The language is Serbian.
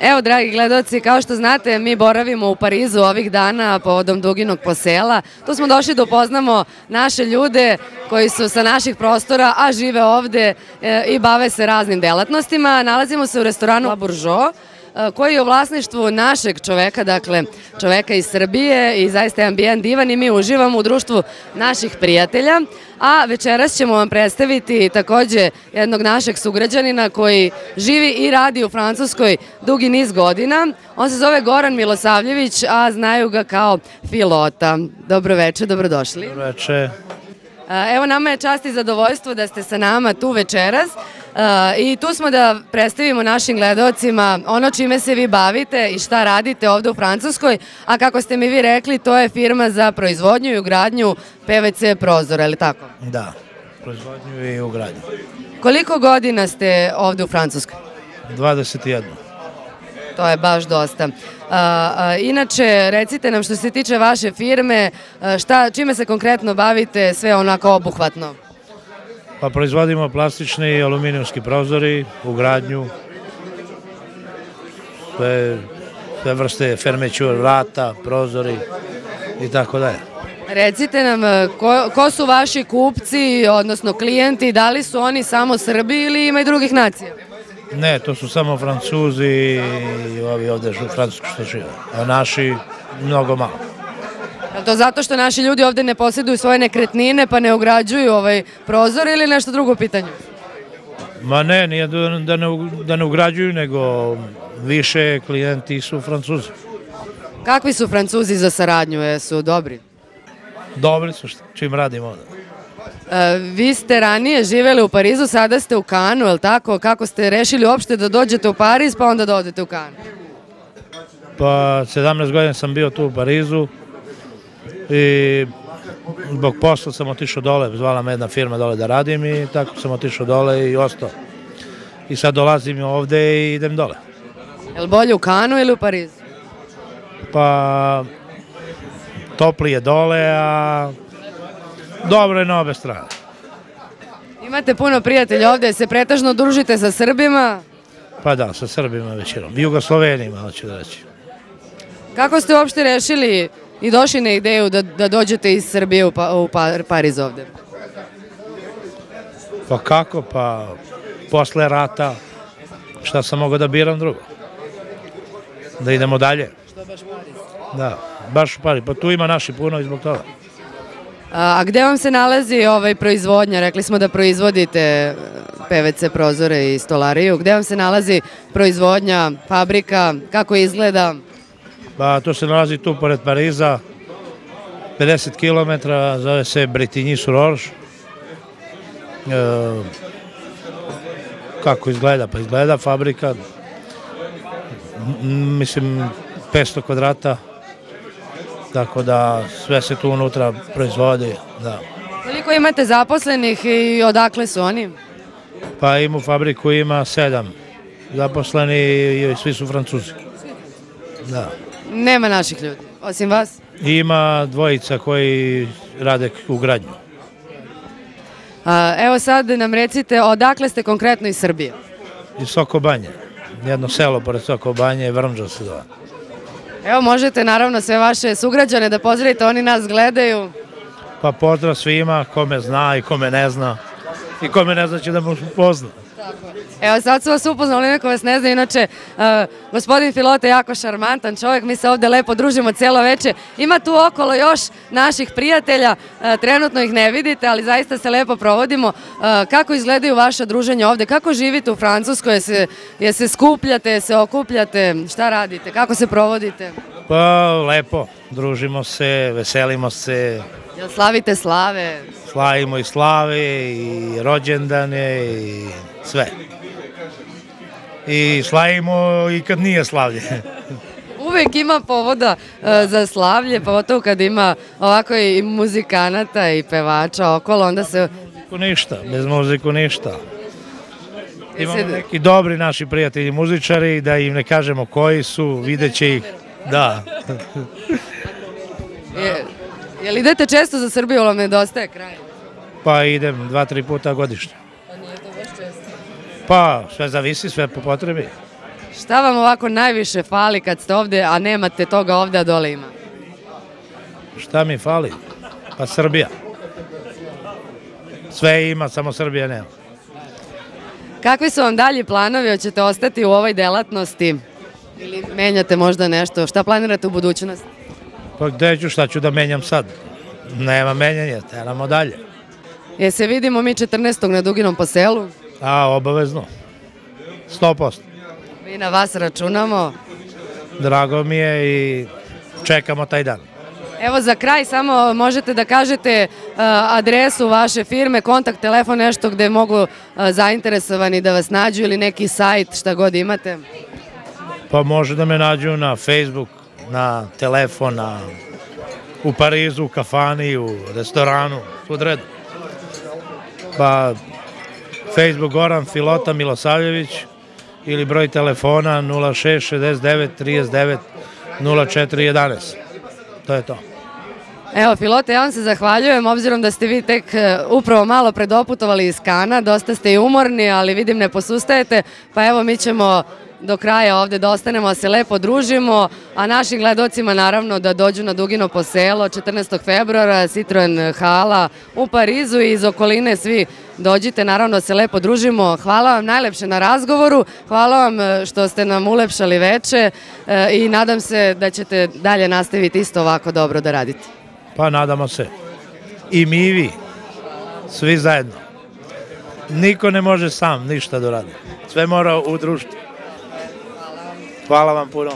Evo, dragi gledoci, kao što znate, mi boravimo u Parizu ovih dana povodom Duginog posela. Tu smo došli da upoznamo naše ljude koji su sa naših prostora, a žive ovde e, i bave se raznim delatnostima. Nalazimo se u restoranu La Bourgeois, koji je u vlasništvu našeg čoveka, dakle čoveka iz Srbije i zaista je ambijent divan i mi uživamo u društvu naših prijatelja. A večeras ćemo vam predstaviti takođe jednog našeg sugrađanina koji živi i radi u Francuskoj dugi niz godina. On se zove Goran Milosavljević, a znaju ga kao pilota. Dobro večer, dobrodošli. Dobro večer. Evo nama je čast i zadovoljstvo da ste sa nama tu večeras i tu smo da predstavimo našim gledalcima ono čime se vi bavite i šta radite ovde u Francuskoj, a kako ste mi vi rekli, to je firma za proizvodnju i ugradnju PVC prozora, je li tako? Da, proizvodnju i ugradnju. Koliko godina ste ovde u Francuskoj? 21. To je baš dosta. A, a, inače, recite nam što se tiče vaše firme, šta, čime se konkretno bavite sve onako obuhvatno? Pa proizvodimo plastični i aluminijumski prozori, ugradnju, sve, sve vrste fermeću, vrata, prozori i tako dalje. Recite nam, ko, ko su vaši kupci, odnosno klijenti, da li su oni samo Srbi ili ima i drugih nacija? Ne, to su samo Francuzi i ovi ovde u Francusku što žive, a naši mnogo malo. To zato što naši ljudi ovde ne posjeduju svoje nekretnine pa ne ugrađuju ovaj prozor ili nešto drugo pitanje? Ma ne, nije da ne, da ne ugrađuju, nego više klijenti su Francuzi. Kakvi su Francuzi za saradnju? Jesu dobri? Dobri su, čim radimo ovde. E, vi ste ranije živeli u Parizu, sada ste u Kanu, je li tako? Kako ste rešili uopšte da dođete u Pariz pa onda da odete u Kanu? Pa 17 godina sam bio tu u Parizu i zbog posla sam otišao dole, zvala me jedna firma dole da radim i tako sam otišao dole i ostao. I sad dolazim ovde i idem dole. Je li bolje u Kanu ili u Parizu? Pa toplije dole, a dobro je na obe strane. Imate puno prijatelja ovde, se pretažno družite sa Srbima? Pa da, sa Srbima većinom. Jugoslovenima, hoću da reći. Kako ste uopšte rešili i došli na ideju da, da dođete iz Srbije u, pa, u pa, Pariz ovde? Pa kako? Pa posle rata šta sam mogao da biram drugo? Da idemo dalje. Što baš Pariz? Da, baš u Pariz. Pa tu ima naši puno i zbog toga. A, a gde vam se nalazi ovaj proizvodnja? Rekli smo da proizvodite e, PVC prozore i stolariju. Gde vam se nalazi proizvodnja, fabrika, kako izgleda? Pa to se nalazi tu pored Pariza, 50 km, zove se Bretigny sur Orge. E, kako izgleda? Pa izgleda fabrika, m, mislim, 500 kvadrata, tako da sve se tu unutra proizvodi, da. Koliko imate zaposlenih i odakle su oni? Pa ima fabriku ima sedam zaposleni i svi su francuzi. Da. Nema naših ljudi, osim vas? Ima dvojica koji rade u gradnju. A, evo sad nam recite, odakle ste konkretno iz Srbije? Iz Sokobanje. Jedno selo pored Sokobanje, Vrnđa se zove. Evo možete naravno sve vaše sugrađane da pozdravite, oni nas gledaju. Pa pozdrav svima, kome zna i kome ne zna. I kome ne zna će da mu pozna. Evo sad su vas upoznali, neko vas ne zna, inače uh, gospodin Filota je jako šarmantan čovjek, mi se ovde lepo družimo cijelo veče. Ima tu okolo još naših prijatelja, uh, trenutno ih ne vidite, ali zaista se lepo provodimo. Uh, kako izgledaju vaša druženja ovde? Kako živite u Francuskoj? Je se, je se skupljate, je se okupljate? Šta radite? Kako se provodite? Pa lepo, družimo se, veselimo se. Jel slavite slave? Slavimo i slave i rođendane i sve. I slavimo i kad nije slavlje. Uvek ima povoda uh, za slavlje, pogotovo kad ima ovako i muzikanata i pevača okolo, onda se... Muziku ništa, bez muziku ništa. Imamo neki dobri naši prijatelji muzičari, da im ne kažemo koji su, vidjet će ih, da. Je, jel idete često za Srbiju, ali vam nedostaje kraj? Pa idem dva, tri puta godišnje. Pa nije to baš često. Pa sve zavisi, sve po potrebi. Šta vam ovako najviše fali kad ste ovde, a nemate toga ovde, a dole ima? Šta mi fali? Pa Srbija. Sve ima, samo Srbija nema. Kakvi su vam dalji planovi? Hoćete ostati u ovoj delatnosti? Ili menjate možda nešto? Šta planirate u budućnosti? Pa gde ću, šta ću da menjam sad? Nema menjanja, teramo dalje. Je se vidimo mi 14. na Duginom po selu? A, obavezno. 100%. Mi na vas računamo. Drago mi je i čekamo taj dan. Evo za kraj samo možete da kažete uh, adresu vaše firme, kontakt, telefon, nešto gde mogu uh, zainteresovani da vas nađu ili neki sajt, šta god imate. Pa može da me nađu na Facebook, na telefon, na, u Parizu, u kafani, u restoranu, svud redu. Pa Facebook Goran Filota Milosavljević ili broj telefona 06 69 39 04 11. To je to. Evo, Filote, ja vam se zahvaljujem, obzirom da ste vi tek uh, upravo malo predoputovali iz Kana, dosta ste i umorni, ali vidim ne posustajete, pa evo mi ćemo do kraja ovde da ostanemo, da se lepo družimo, a našim gledocima naravno da dođu na Dugino po selo 14. februara, Citroen Hala u Parizu i iz okoline svi dođite, naravno da se lepo družimo. Hvala vam najlepše na razgovoru, hvala vam e, što ste nam ulepšali veče e, i nadam se da ćete dalje nastaviti isto ovako dobro da radite. Pa nadamo se. I mi i vi. Svi zajedno. Niko ne može sam ništa da radi. Sve mora u društvu. Hvala vam puno.